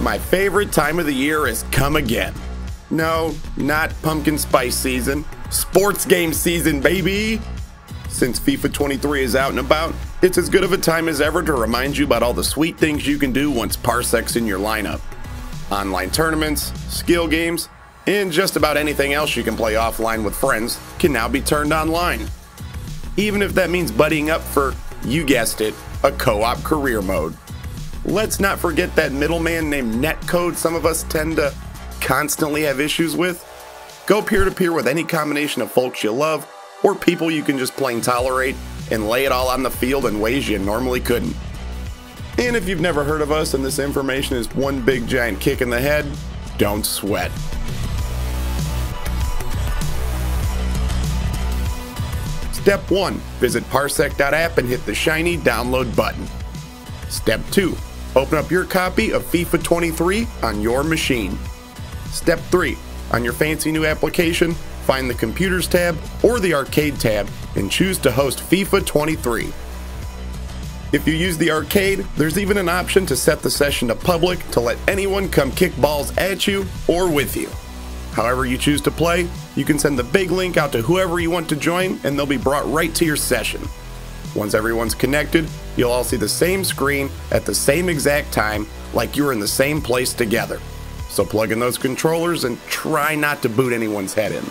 my favorite time of the year has come again. No, not pumpkin spice season, sports game season, baby! Since FIFA 23 is out and about, it's as good of a time as ever to remind you about all the sweet things you can do once Parsec's in your lineup. Online tournaments, skill games, and just about anything else you can play offline with friends can now be turned online. Even if that means buddying up for, you guessed it, a co op career mode. Let's not forget that middleman named Netcode some of us tend to constantly have issues with. Go peer to peer with any combination of folks you love or people you can just plain tolerate and lay it all on the field in ways you normally couldn't. And if you've never heard of us and this information is one big giant kick in the head, don't sweat. Step 1 Visit parsec.app and hit the shiny download button. Step 2 Open up your copy of FIFA 23 on your machine. Step 3 On your fancy new application, find the Computers tab or the Arcade tab and choose to host FIFA 23. If you use the arcade, there's even an option to set the session to public to let anyone come kick balls at you or with you. However you choose to play, you can send the big link out to whoever you want to join and they'll be brought right to your session. Once everyone's connected, you'll all see the same screen at the same exact time like you're in the same place together. So plug in those controllers and try not to boot anyone's head in.